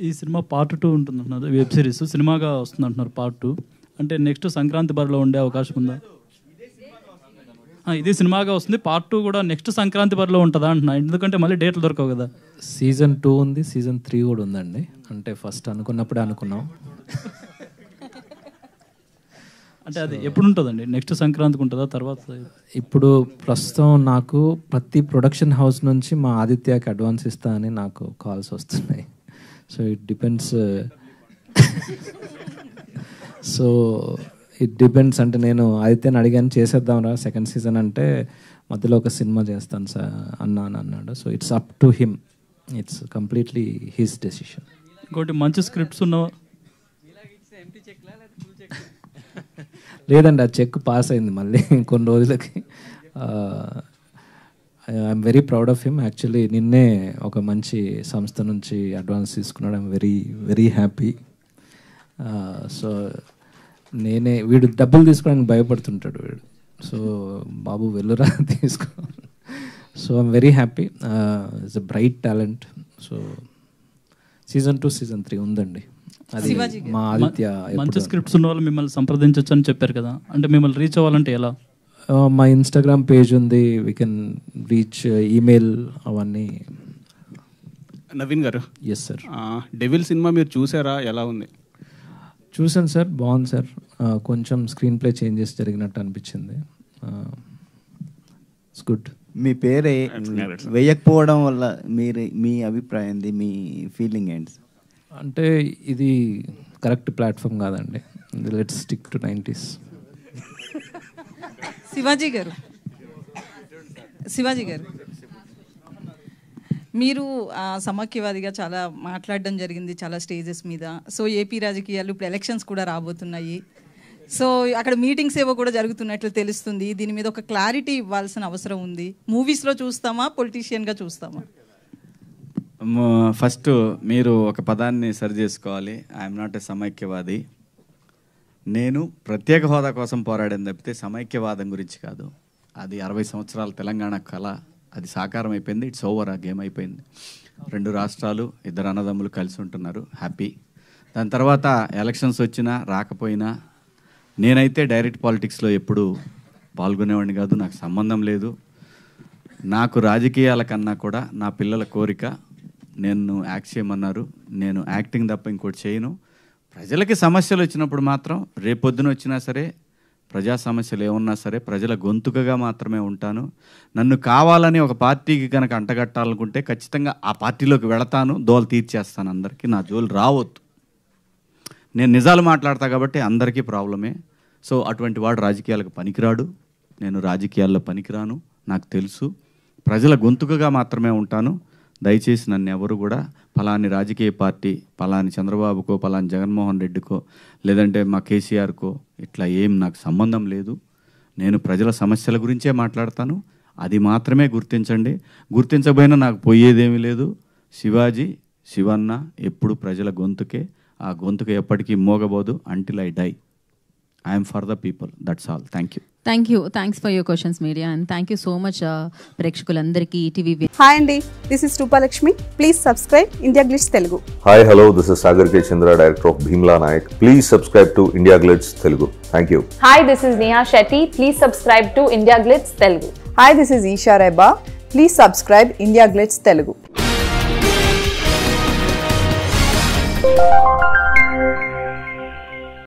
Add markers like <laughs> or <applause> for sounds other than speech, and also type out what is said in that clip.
ఈ cinema part two ఉంటుందంటున్నారు web series. సినిమాగా వస్తుంది అంటున్నారు పార్ట్ టూ. అంటే నెక్స్ట్ సంక్రాంతి బరిలో ఉండే అవకాశం ఉందా? ఇది సినిమాగా వస్తుంది. పార్ట్ టూ కూడా నెక్స్ట్ సంక్రాంతి బరిలో ఉంటుందా అంటున్నా. ఎందుకంటే మళ్ళీ డేట్లు దొరకవు కదా. సీజన్ టూ ఉంది సీజన్ త్రీ కూడా ఉందండి. అంటే ఫస్ట్ అనుకున్నప్పుడే అనుకున్నాం. అంటే అది ఎప్పుడు ఉంటుందండి? నెక్స్ట్ సంక్రాంతికి ఉంటుందా? తర్వాత ఇప్పుడు ప్రస్తుతం నాకు ప్రతి ప్రొడక్షన్ హౌస్ నుంచి మా ఆదిత్యకి అడ్వాన్స్ ఇస్తా అని నాకు కాల్స్ వస్తున్నాయి. So it depends so it depends అంటే నేను ఆదిత్యని అడిగాను చేసేద్దాం రా సెకండ్ సీజన్ అంటే మధ్యలో ఒక సినిమా చేస్తాను సార్ అన్నా అని అన్నాడు. So it's up to him it's completely his decision ఇంకోటి మంచి స్క్రిప్ట్స్ ఉన్న లేదండి ఆ చెక్ పాస్ అయింది మళ్ళీ కొన్ని రోజులకి. I'm very proud of him actually నిన్నే ఒక మంచి సంస్థ నుంచి అడ్వాన్స్ తీసుకున్నాడు. I'm very very happy so నేనే వీడు డబ్బులు తీసుకోవడానికి భయపడుతుంటాడు వీడు. సో బాబు వెళ్ళురా <laughs> తీసుకో. So I'm very happy it's a bright talent so season two season three ఉందండి. అది. మా ఆదిత్య మంచి స్క్రిప్ట్స్ ఉన్న వాళ్ళు మిమ్మల్ని సంప్రదించవచ్చు అని చెప్పారు కదా. అంటే మిమ్మల్ని రీచ్ అవ్వాలంటే ఎలా? మా ఇన్స్టాగ్రామ్ పేజ్ ఉంది. వీ కెన్ రీచ్ ఈమెయిల్ అవన్నీ. Naveen garu. Yes sir Devil cinema మీరు చూసారా? ఎలా ఉంది? చూసాను సార్ బాగుంది సార్ కొంచెం స్క్రీన్ ప్లే చేంజెస్ జరిగినట్టు అనిపించింది. ఇట్స్ గుడ్ మీ పేరే వేయకపోవడం వల్ల మీరు మీ అభిప్రాయం మీ ఫీలింగ్ ఏంటి? అంటే ఇది కరెక్ట్ ప్లాట్ఫామ్ కాదండి. Let's stick to nineties Shivaji garu. Shivaji garu. మీరు సమాఖ్యవాదిగా చాలా మాట్లాడడం జరిగింది చాలా స్టేజెస్ మీద. సో ఏపీ రాజకీయాలు ఇప్పుడు ఎలక్షన్స్ కూడా రాబోతున్నాయి. సో అక్కడ మీటింగ్స్ ఏవో కూడా జరుగుతున్నట్లు తెలుస్తుంది. దీని మీద ఒక క్లారిటీ ఇవ్వాల్సిన అవసరం ఉంది. మూవీస్లో చూస్తామా పొలిటీషియన్గా చూస్తామా? ఫస్ట్ మీరు ఒక పదాన్ని సరి చేసుకోవాలి. ఐఎమ్ నాట్ ఎ సమైక్యవాది నేను ప్రత్యేక హోదా కోసం పోరాడాను తప్పితే సమైక్యవాదం గురించి కాదు. అది అరవై సంవత్సరాల తెలంగాణ కళ. అది సాకారం అయిపోయింది. ఇట్స్ ఓవర్ ఆ గేమ్ అయిపోయింది. రెండు రాష్ట్రాలు ఇద్దరు అన్నదమ్ములు కలిసి ఉంటున్నారు. హ్యాపీ దాని తర్వాత ఎలక్షన్స్ వచ్చినా రాకపోయినా నేనైతే డైరెక్ట్ పాలిటిక్స్లో ఎప్పుడు పాల్గొనేవాడిని కాదు. నాకు సంబంధం లేదు. నాకు రాజకీయాల కన్నా కూడా నా పిల్లల కోరిక నేను యాక్ట్ చేయమన్నారు. నేను యాక్టింగ్ తప్ప ఇంకోటి చేయను. ప్రజలకి సమస్యలు వచ్చినప్పుడు మాత్రం రేపొద్దున వచ్చినా సరే ప్రజా సమస్యలు ఏమున్నా సరే ప్రజల గొంతుకగా మాత్రమే ఉంటాను. నన్ను కావాలని ఒక పార్టీకి కనుక అంటగట్టాలనుకుంటే ఖచ్చితంగా ఆ పార్టీలోకి వెళతాను దోలు తీర్చేస్తాను అందరికీ. నా జోలు రావద్దు. నేను నిజాలు మాట్లాడతా కాబట్టి అందరికీ ప్రాబ్లమే. సో అటువంటి వాడు రాజకీయాలకు పనికిరాడు. నేను రాజకీయాల్లో పనికిరాను నాకు తెలుసు. ప్రజల గొంతుకగా మాత్రమే ఉంటాను. దయచేసి నన్ను ఎవరు కూడా ఫలాని రాజకీయ పార్టీ ఫలాని చంద్రబాబుకో ఫలాని జగన్మోహన్ రెడ్డికో లేదంటే మా కేసీఆర్కో ఇట్లా ఏం నాకు సంబంధం లేదు. నేను ప్రజల సమస్యల గురించే మాట్లాడతాను. అది మాత్రమే గుర్తించండి. గుర్తించబోయినా నాకు పోయేదేమీ లేదు. శివాజీ శివన్న ఎప్పుడు ప్రజల గొంతుకే. ఆ గొంతుకు ఎప్పటికీ మోగబోదు. Until I die I'm for the people that's all thank you thank you thanks for your questions media and thank you so much ప్రేక్షకులందరికీ ఈటీవీ హాయ్ అండి this is Rupalakshmi please subscribe India Glitz Telugu Hi, hello, this is Sagar K. Chandra, director of Bhimla Nayak. Please subscribe to India Glitz Telugu. Thank you. Hi, this is Neha Shetty. Please subscribe to India Glitz Telugu. Hi this is Eesha Rebba please subscribe India Glitz Telugu